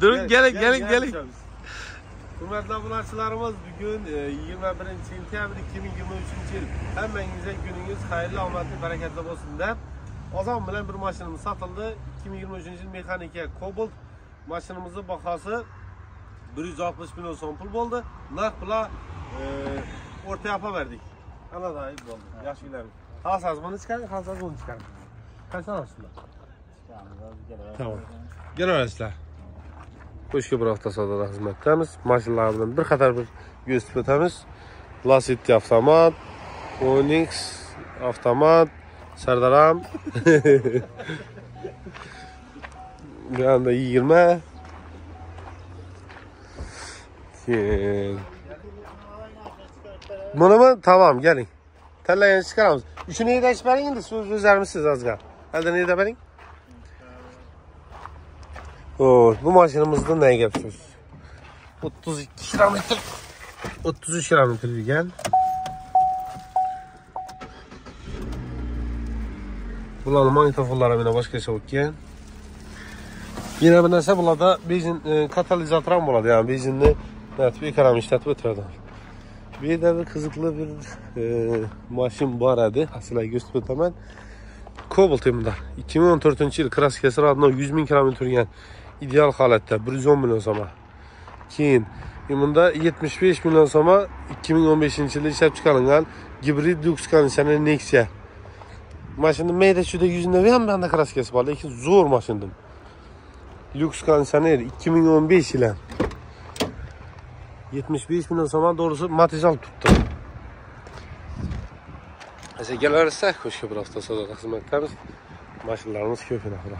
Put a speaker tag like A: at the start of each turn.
A: Durun gelin gelin gelin.
B: Hürmetli abunachılarımız bugün e, 21 sentyabr 2023 yıl. Hemmenize gününüz hayırlı, omadli, bereketli olsun deb. O zaman bilen bir maşinimiz satıldı. 2023 yıl mexanike Cobalt. Maşinimizin bakası 160 milyon son pul oldu. Narx pula e, orta yapa verdik. Ana da ayıp oldu. Yaş gülerim. Halsaz bunu çıkarın, halsaz bunu çıkarın. Kaç tane aslında? Tamam. Gel öylesine. Qo'shga bir hafta savdoda xizmatdamiz. Mashinalar bilan bir qator bir ko'rsatib o'tamiz. Lacetti avtomat, Onyx avtomat, Sardaram. Bu yanda 20. Keyin. Bunimi tamam geling. Tanlagancha chiqaramiz. Uchini haydashib bering endi siz o'zlarimizsiz ozga. Aldin haydab bering. Oy, bu maşinimizde ne yapıyoruz? 32 kilometre 33 kilometre degan. Bularni magnitofonlari mana boshqacha o'tgan. Yana bir narsa bularda benzin e, katalizator ham bo'ladi, ya'ni benzinni natib ekranni ishlatib o'tiradi. Bu yerda bir qiziqli bir e, mashin bor edi. Sizlarga ko'rsatib o'taman. Cobalt bunda. 2014 yil kraskasi ravno 100 ming kilometr yurgan ideal holatda 110 million so'm. Keyin bunda 75 million so'm 2015 yilda ishlab chiqarilgan gibrid lux konditsioner Nexia. Mashina mayda chuda yuzida ham banda kraskasi bor, lekin zo'r mashina. Lux konditsioner 2015 yili. 75 million so'm doğrusu material tuttu. Asa kelaversa, qo'shga bir hafta savdo xizmatdamiz. Mashinalarimiz ko'p xudo.